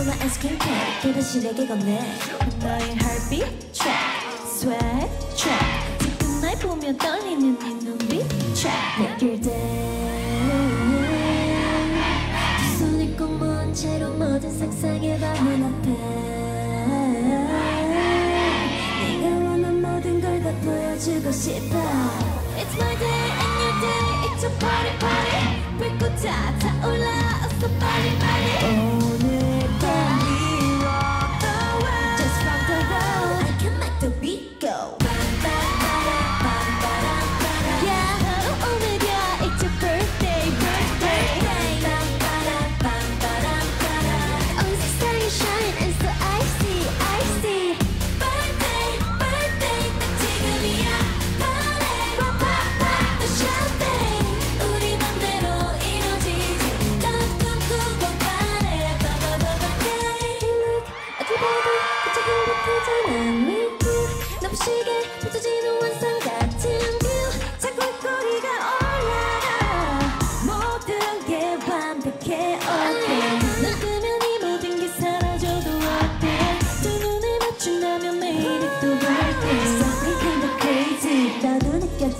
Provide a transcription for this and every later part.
달콤한 아이스크림 케이크 그것이 내게 건네. 너의 heartbeat track? Sweat track. 지금 날 보며 떨리는 네 눈빛 track. 느낄 때두 손을 꼭 모은 채로 모든 상상해봐 눈앞에. 네가 원한 모든 걸 다 보여주고 싶어. It's my day and your day. It's a party party. 불꽃 다 타올라 너도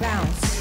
Bounce.